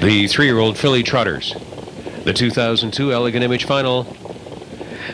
The three-year-old filly trotters. The 2002 Elegantimage Final.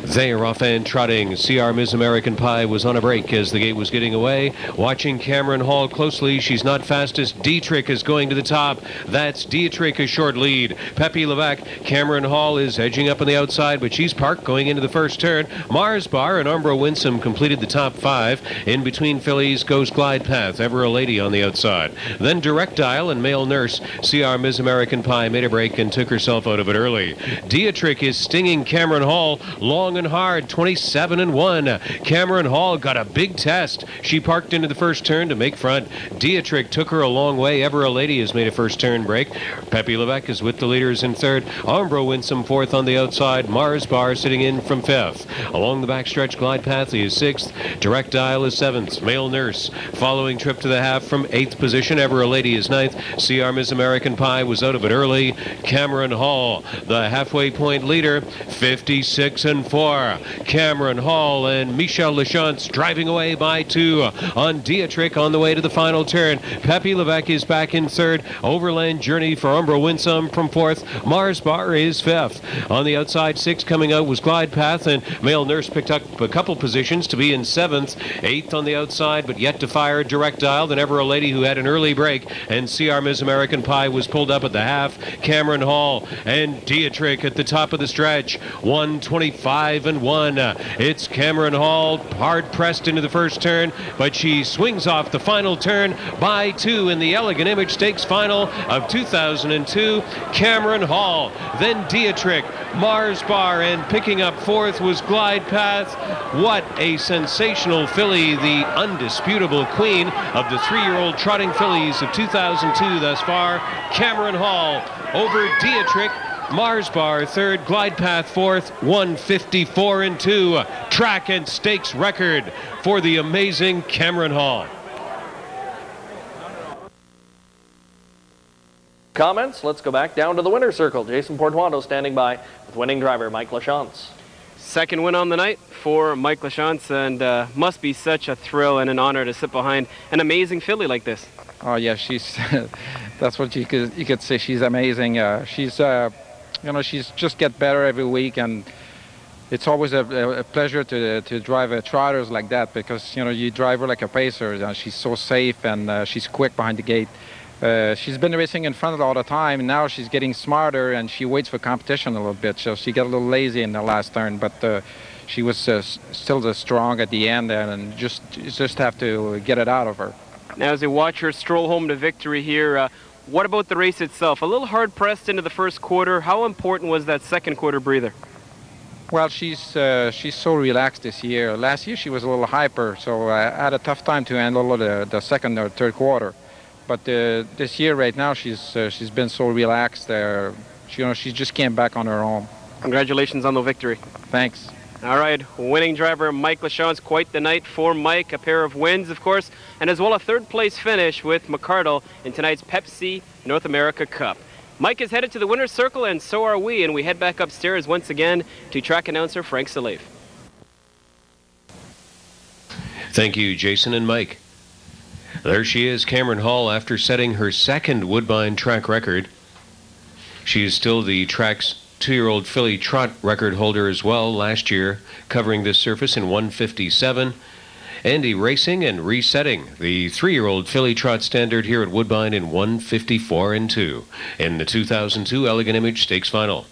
They are off and trotting. CR Ms. American Pie was on a break as the gate was getting away. Watching Cameron Hall closely. She's not fastest. Dietrich is going to the top. That's Dietrich, a short lead. Pepe Levac. Cameron Hall is edging up on the outside, but she's parked going into the first turn. Mars Bar and Umbro Winsome completed the top five. In between fillies goes Glide Path. Ever a Lady on the outside. Then Direct Dial and Male Nurse. CR Ms. American Pie made a break and took herself out of it early. Dietrich is stinging Cameron Hall long and hard, 27 and 1. Cameron Hall got a big test. She parked into the first turn to make front. Dietrich took her a long way. Ever a Lady has made a first turn break. Pepe Levesque is with the leaders in third. Umbro Winsome fourth on the outside. Mars Bar sitting in from fifth. Along the backstretch, Glide Pathley is sixth. Direct Dial is seventh. Male Nurse following trip to the half from eighth position. Ever a Lady is ninth. CR Ms. American Pie was out of it early. Cameron Hall, the halfway point leader, 56 and 4 four. Cameron Hall and Michel Lachance driving away by two on Dietrich on the way to the final turn. Pepe Levesque is back in third. Overland Journey for Umbro Winsome from fourth. Mars Bar is fifth. On the outside, six coming out was Glide Path, and Male Nurse picked up a couple positions to be in seventh. Eighth on the outside, but yet to fire Direct Dial. Then ever a lady who had an early break, and CR Ms. American Pie was pulled up at the half. Cameron Hall and Dietrich at the top of the stretch. 125 and 1. It's Cameron Hall hard pressed into the first turn, but she swings off the final turn by two in the Elegantimage Stakes final of 2002. Cameron Hall, then Dietrich, Mars Bar, and picking up fourth was Glide Path. What a sensational filly, the undisputable queen of the three-year-old trotting fillies of 2002 thus far. Cameron Hall over Dietrich Mars Bar third, Glide Path fourth, 154 and 2. Track and stakes record for the amazing Cameron Hall. Comments? Let's go back down to the winner's circle. Jason Portuondo standing by with winning driver Mike Lachance. Second win on the night for Mike Lachance, and uh, must be such a thrill and an honor to sit behind an amazing filly like this. Oh yeah, she's that's what you could you could say. She's amazing. Uh, she's uh, you know, she's just get better every week, and it's always a, a, pleasure to to drive a trotters like that because you know you drive her like a pacer. and she's so safe and uh, she's quick behind the gate. Uh, she's been racing in front of all the time. And now she's getting smarter and she waits for competition a little bit. So she got a little lazy in the last turn, but uh, she was uh, still strong at the end and just just have to get it out of her. Now, as you watch her stroll home to victory here, uh, what about the race itself? A little hard pressed into the first quarter. How important was that second quarter breather? Well, she's uh, she's so relaxed this year. Last year she was a little hyper, so I had a tough time to handle the, the second or third quarter. But uh, this year, right now, she's uh, she's been so relaxed. Uh, she, you know, she just came back on her own. Congratulations on the victory. Thanks. All right, winning driver Mike Lachance, quite the night for Mike. A pair of wins, of course, and as well a third place finish with McArdle in tonight's Pepsi North America Cup. Mike is headed to the winner's circle, and so are we, and we head back upstairs once again to track announcer Frank Salive. Thank you, Jason and Mike. There she is, Cameron Hall, after setting her second Woodbine track record. She is still the track's two-year-old filly trot record holder as well last year, covering this surface in 157. And erasing and resetting the three-year-old filly trot standard here at Woodbine in 154 and 2 in the 2002 Elegantimage Stakes Final.